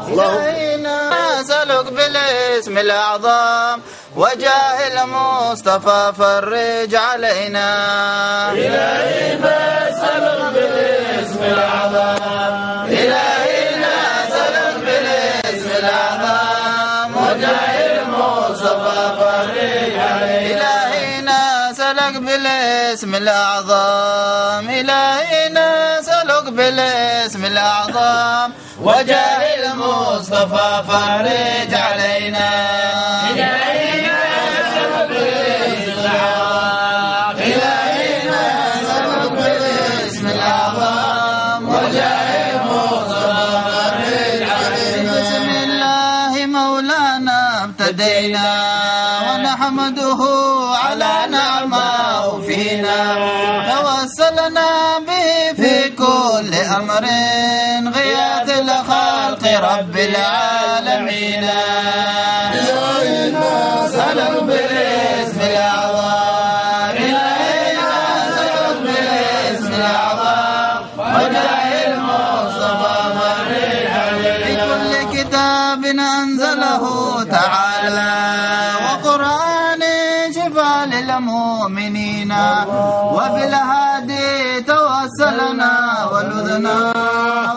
إلهنا أسألك بالاسم الأعظم وجاه المصطفى فرج علينا. إلهنا أسألك بالاسم الأعظم إلهنا أسألك بالاسم الأعظم وجاه المصطفى فرج علينا. بالاسم إلهنا أسألك بالاسم الأعظم وجاه المصطفى فرج علينا. كل أمر غياث الخلق رب العالمين. إلهنا سلم بالاسم الأعظم ولذنا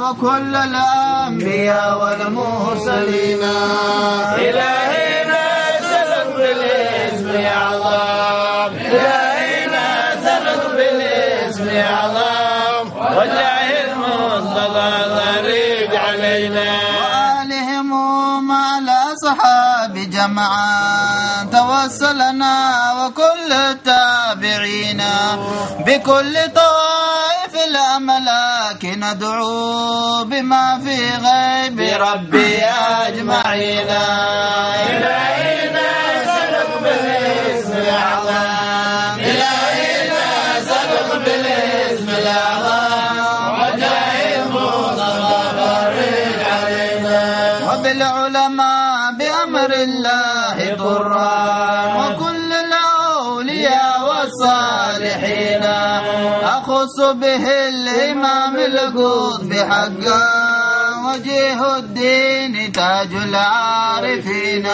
وكل الأنبياء والمرسلين. إلهنا سلم بالاسم الأعظم إلهنا سلم بالاسم الأعظم وجاه المصطفى غريب علينا. وآلهم مع الأصحاب جمعا توسلنا وكل التابعين. بكل طائف الأملاك ندعو بما في غيب ربي أجمعين. إلهنا به الإمام القطب حقا وجيه الدين تاج العارفين.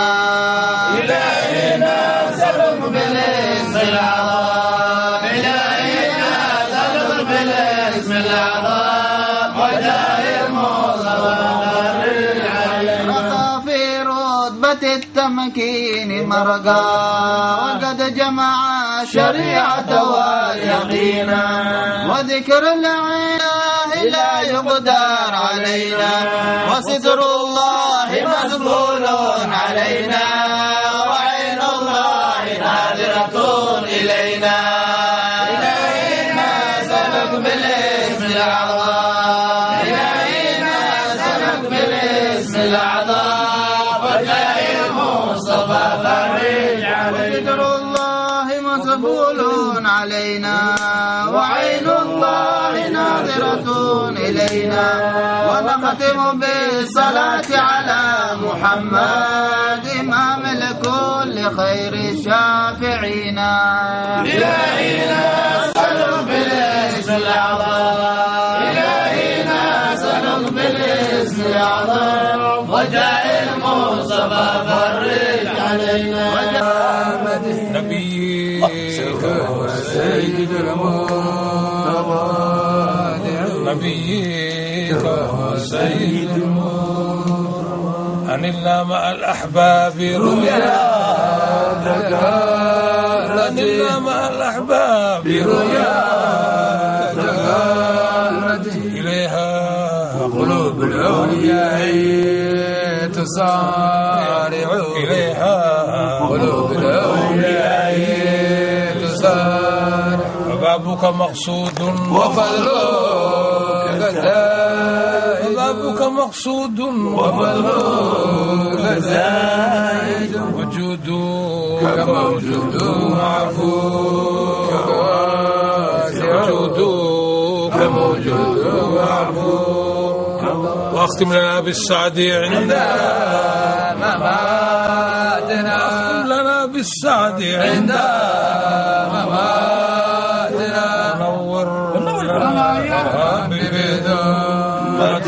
إلهنا سلم بالاسم الأعظم إلهنا سلم بالاسم الأعظم وجاه المصطفى في رتبة التمكين مرقا وقد جمع الشريعة واليقين وذكر الإله لا يقدر علينا. وستر الله مسؤول علينا. علينا وعين الله ناظرة إلينا ونختم بالصلاة على محمد إمام لكل خير الشافعين إلهنا سلم بالاسم الأعظم. إلهنا سلم بالاسم الأعظم. وجاء المصطفى فرج علينا. نبيك نبيك وسيد أن الله مع الأحباب رؤياك. أن الله مع الأحباب رؤياك. إليها قلوب الأولياء تسارع. إليها قلوب الأولياء تسارع. وبابك مقصود وفضلك زائد وبابك مقصود وفضلك زائد. وجودك موجود وعفوك واسع وجودك موجود وعفوك واختم لنا بالسعد عند مماتنا. واختم لنا بالسعد عند مماتنا.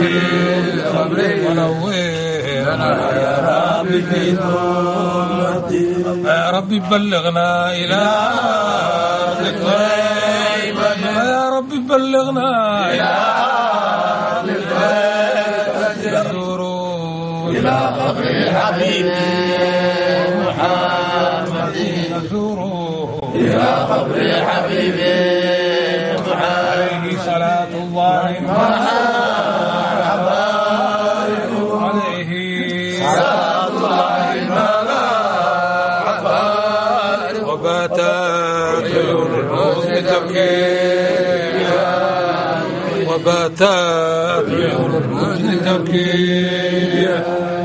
ببداية القبر ونور يا ربي في يا ربي بلغنا إلى الغيبة يا ربي بلغنا إلى إلى قبر حبيبي محمد إلى قبر حبيبي عليه صلاة الله. مرحبا وباتت عيون الحزن تبكي. وباتت الحزن تبكي.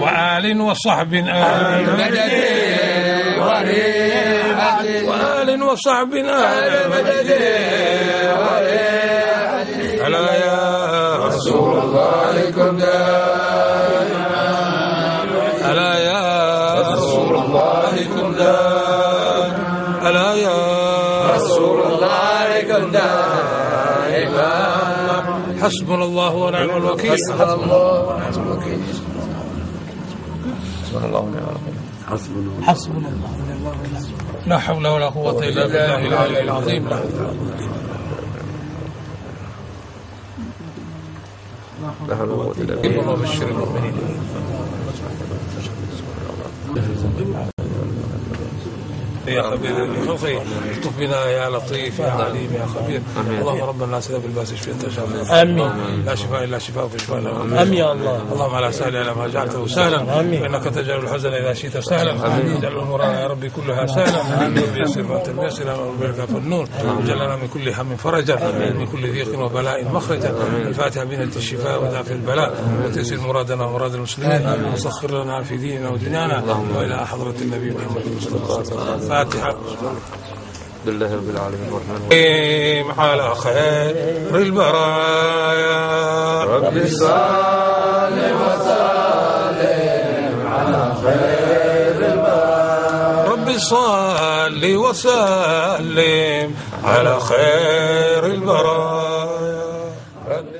وآل وصحب آل. مدد وآل وصحب آل. مدد ألا يا رسول الله كن. ألا يا رسول الله كن. ألا دائما حسبنا الله ونعم الوكيل. حسبنا الله ونعم الوكيل. حسبنا الله ونعم الوكيل. حسبنا الله لا حول ولا قوة إلا بالله العلي العظيم. لا حول ولا قوة لا حول ولا قوة إلا بالله. إلا وبشر المؤمنين يا خبير. الخلق اكتب بنا يا لطيف يا عليم يا خبير. اللهم رب الناس ذا بالباس اشفي أنت شافي آمين. لا شفاء إلا شفاء في شفاء لا آمين يا الله. اللهم لا سهل الا ما جعلته سهلا. وانك تجعل الحزن إذا شئت سهلا. اجعل امورنا يا ربي كلها سهلا. ربي يسر ما انت الميسر وربك فالنور اجعل لنا من كل هم فرجا. من كل ضيق وبلاء مخرجا. الفاتحه بنت الشفاء ودافع البلاء. وتيسر مرادنا ومراد المسلمين. وسخر لنا في ديننا ودنيانا. وإلى حضرة النبي محمد المصطفى الفاتحة. لله رب العالمين. الرحمن الرحيم. على خير البرايا. رب رب صل وسلم على خير البرايا.